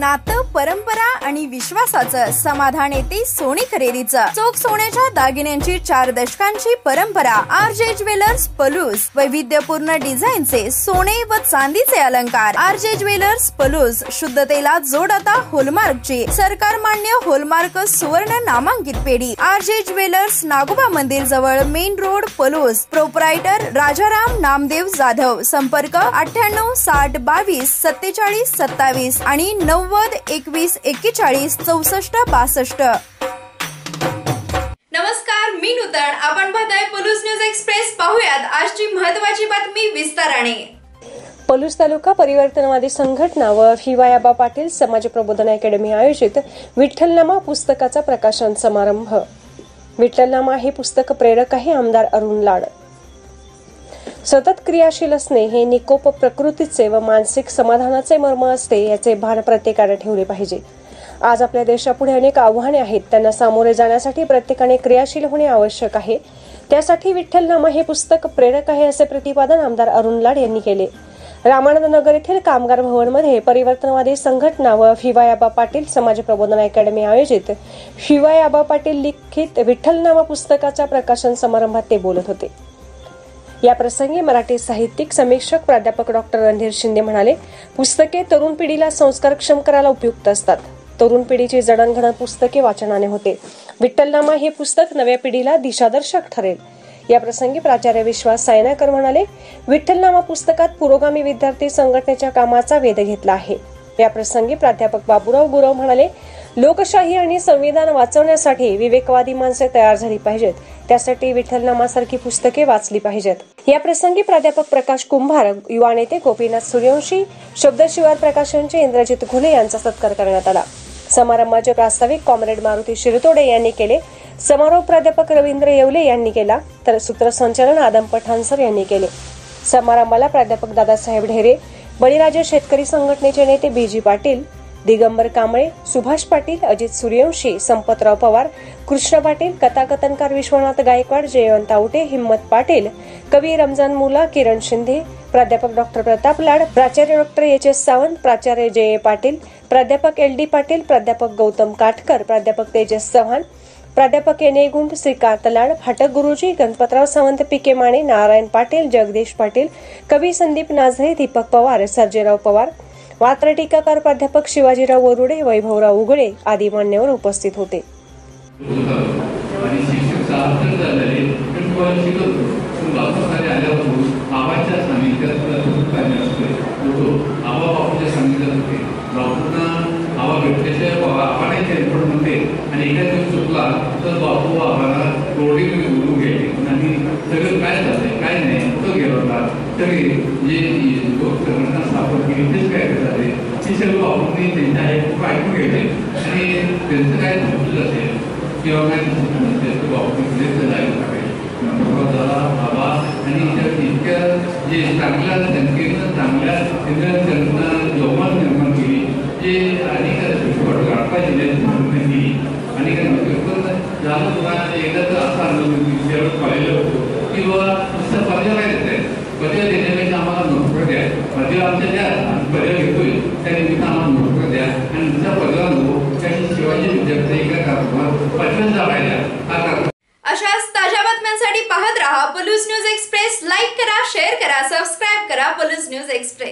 नातं परंपरा आणि विश्वासाचं समाधान येते सोने खरेदीचं. चोख सोन्याच्या दागिन्यांची चार दशकांची परंपरा. आर जे ज्वेलर्स पलूस वैविध्यपूर्ण डिझाईनचे सोने व चांदीचे अलंकार. आर जे ज्वेलर्स पलूस शुद्धतेला जोड आता होलमार्कची. सरकार मान्य होलमार्क सुवर्ण नामांकित पेढी आर जे ज्वेलर्स नागोबा मंदिर जवळ main road Palus proprietor Rajaram Namdev Jadhav. संपर्क अठ्ठ्याण्णव साठ बावीस सत्तेचाळीस सत्तावीस आणि नऊ नव्वद एकवीस एक्केचाळीस चौसष्ट बासष्ट. नमस्कार मी नूतन. आपण पाहताय पोलूस न्यूज एक्सप्रेस. पाहूयात आजची महत्वाची बातमी विस्ताराने. पलूस तालुका परिवर्तनवादी संघटना व फिवायाबा पाटील समाज प्रबोधन अकॅडमी आयोजित विठ्ठलनामा पुस्तकाचा प्रकाशन समारंभ. विठ्ठलनामा हे पुस्तक प्रेरक आहे आमदार अरुण लाड. सतत क्रियाशील असणे हे निकोप प्रकृतीचे व मानसिक समाधानाचे मर्म असते याचे भान प्रत्येकाने ठेवले पाहिजे. आज आपल्या देशापुढे अनेक आव्हाने आहेत. त्यांना सामोरे जाण्यासाठी प्रत्येकाने क्रियाशील होणे आवश्यक आहे. त्यासाठी विठ्ठलनामा हे पुस्तक प्रेरक आहे असे प्रतिपादन आमदार अरुण लाड यांनी केले. रामानंद नगर येथील कामगार भवनमध्ये परिवर्तनवादी संघटना व फिवायाबा पाटील समाज प्रबोधन अकॅडमी आयोजित फिवायाबा पाटील लिखित विठ्ठलनामा पुस्तकाच्या प्रकाशन समारंभात ते बोलत होते. या प्रसंगी मराठी साहित्यिक समीक्षक प्राध्यापक डॉक्टर रणधीर शिंदे म्हणाले पुस्तके तरुण पिढीला संस्कारक्षम करायला उपयुक्त असतात. तरुण पिढीची जडणघडण पुस्तके वाचनाने होते. विठ्ठलनामा हे पुस्तक नव्या पिढीला दिशादर्शक ठरेल. या प्रसंगी प्राचार्य विश्वास सायनाकर म्हणाले विठ्ठलनामा पुस्तकात पुरोगामी विद्यार्थी संघटनेच्या कामाचा वेध घेतला आहे. या प्रसंगी प्राध्यापक बाबूराव गुरव म्हणाले लोकशाही आणि संविधान वाचवण्यासाठी विवेकवादी माणसे तयार झाली पाहिजेत. त्यासाठी विठ्ठलनामासारखी पुस्तके वाचली पाहिजेत. या प्रसंगी प्राध्यापक प्रकाश कुंभार युवा नेते गोपीनाथ सूर्यवंशी शब्दशिवार प्रकाशनचे इंद्रजित घुले यांचा सत्कार करण्यात आला. समारंभाचे प्रास्ताविक कॉम्रेड मारुती शिरतोडे यांनी केले. समारोप प्राध्यापक रवींद्र येवले यांनी केला. तर सूत्रसंचालन आदम पठाणसर यांनी केले. समारंभाला प्राध्यापक दादासाहेब ढेरे बळीराजे शेतकरी संघटनेचे नेते बीजी पाटील दिगंबर कांबळे सुभाष पाटील अजित सूर्यवंशी संपतराव पवार कृष्ण पाटील कथाकथनकार विश्वनाथ गायकवाड जयवंत आवटे हिम्मत पाटील कवी रमजान मुला किरण शिंदे प्राध्यापक डॉक्टर प्रताप लाड प्राचार्य डॉक्टर एच एस सावंत प्राचार्य जे. ए. पाटील प्राध्यापक एल डी पाटील प्राध्यापक गौतम काटकर प्राध्यापक तेजस चव्हाण प्राध्यापक एन. ए. गुंड श्रीकांत लाड फाटक गुरुजी गणपतराव सावंत पिके माने नारायण पाटील जगदीश पाटील कवी संदीप नाझरे दीपक पवार सर्जेराव पवार पात्र टीकाकार प्राध्यापक शिवाजीराव वरुडे वैभवराव उगळे आदी मान्यवर उपस्थित होते. आणि सगळं काय झालंय काय नाही कुठं गेलो होता? तरी जे लोक संघटना स्थापन केली तेच काय झाले ते सगळं त्यांच्या आहे खूप ऐकून घेतले आणि त्यांचं काय झोपलं असेल किंवा काय त्याचं बाबतीत जायला पाहिजे झाला बाबा आणि इतर इतक्या जे चांगल्या संख्येनं चांगल्या त्यांना जोमात निर्माण केली जे अनेक चित्रपट गाडपा जिल्ह्यात निर्माण केली आणि झालं तुम्हाला एकदा तर असा अनुभव त्यावेळेस पाहिलेलं होतो की बाबा नुसतं पदव्या काय देत आहे पर्याय देण्यापेक्षा आम्हाला नोकऱ्या द्या पदव्या आमच्या द्या Police News Express.